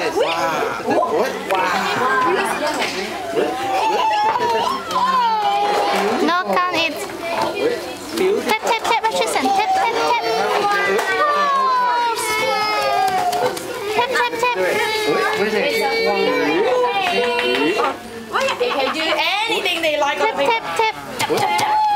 this. What? Wow. No can it. Tap tap tap Richardson. Tap tap tap. Tap tap tap. What is it? They can do anything they like Tap, Tap tap tap. paper.